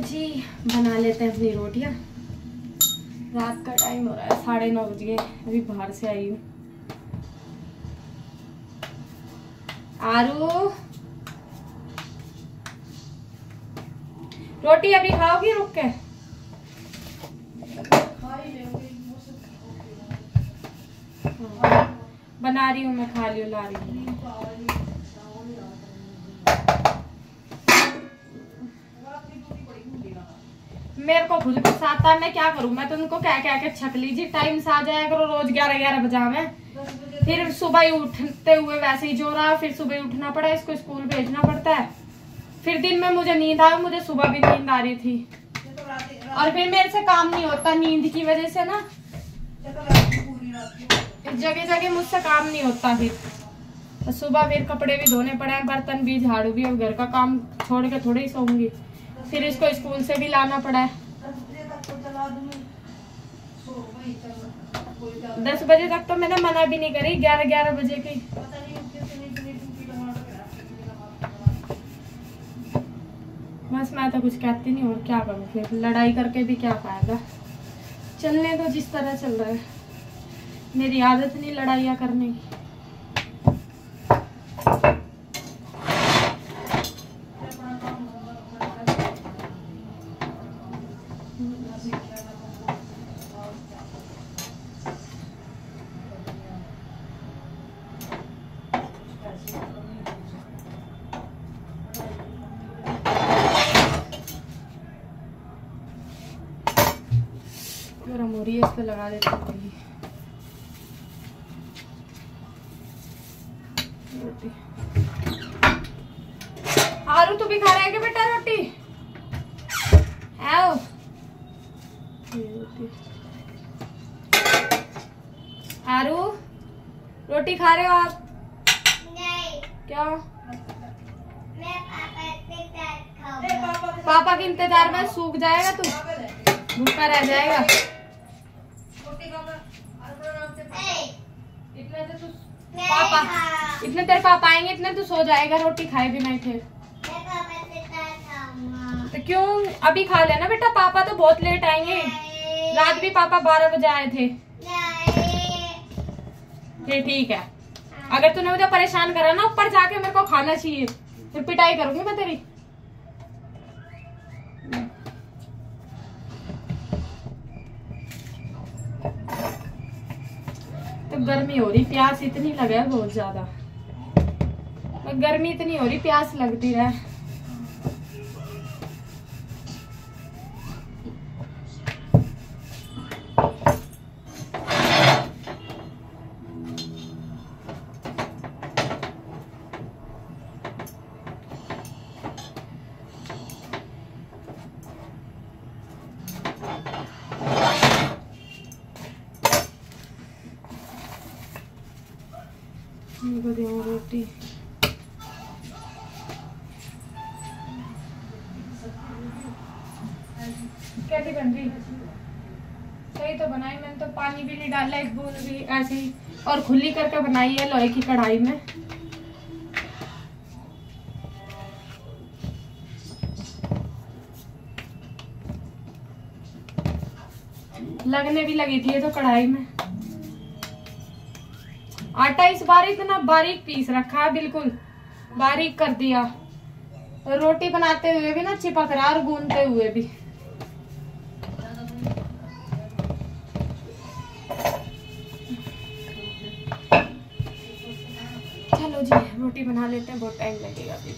जी बना लेते हैं अपनी रोटियाँ। रात का टाइम हो रहा है साढ़े नौ बज अभी बाहर से आई हूँ। आरू। रोटी अभी खाओगी रुक के? हाँ, बना रही हूँ मैं खा लियो ला रही हूँ। मेरे को खुद आता है, मैं क्या करूँ? मैं तो उनको कह कह के छक लीजिए टाइम से आ जाया करो, रोज ग्यारह ग्यारह बजा में। फिर सुबह ही उठते हुए वैसे ही जो रहा फिर सुबह उठना पड़ा, इसको स्कूल भेजना पड़ता है। फिर दिन में मुझे नींद आ, मुझे सुबह भी नींद आ रही थी। और फिर मेरे से काम नहीं होता, नींद की वजह से ना। जगह जगह मुझसे काम नहीं होता फिर। तो सुबह फिर कपड़े भी धोने पड़े बर्तन भी झाड़ू भी, अब घर का काम छोड़ के थोड़े ही सोऊँगी। फिर इसको स्कूल से भी लाना पड़ा है। दस बजे तक तो मैंने मना भी नहीं करी ग्यारह ग्यारह बजे की। बस मैं तो कुछ कहती नहीं, और क्या करूँ, फिर लड़ाई करके भी क्या फ़ायदा। चलने तो जिस तरह चल रहा है। मेरी आदत नहीं लड़ाइयाँ करने की। गरम हो रही है इस पे लगा देती हूँ। रोटी आरू तू भी खा रहा है क्या बेटा रोटी आओ आरू रोटी खा रहे हो आप नहीं क्या मैं पापा के साथ पापा के इंतज़ार में सूख जाएगा तू भूखा रह जाएगा तू पापा इतने तेरे पापा आएँगे इतने तू सो जाएगा रोटी खाए भी नहीं फिर। तो क्यों? अभी खा लेना बेटा पापा तो बहुत लेट आएँगे। रात भी पापा बारह बजे आए थे। फिर ठीक है। अगर तूने मुझे परेशान करा ना ऊपर जाके मेरे को खाना चाहिए फिर पिटाई करूँगी मैं तेरी। तो गर्मी हो रही, प्यास इतनी लगे बहुत ज़्यादा। गर्मी इतनी हो रही, प्यास लगती है इनको दे रोटी। कैसी बन रही? सही तो बनाई, मैंने तो पानी भी नहीं डाला, एक बूंद भी ऐसे और खुली करके बनाई है लोहे की कढ़ाई में। लगने भी लगी थी ये तो कढ़ाई में। आटा इस बार इतना बारीक पीस रखा है, बिल्कुल बारीक कर दिया। रोटी बनाते हुए भी ना चिपक रहा और गूंदते हुए भी। चलो जी, रोटी बना लेते हैं, बहुत टाइम लगेगा अभी।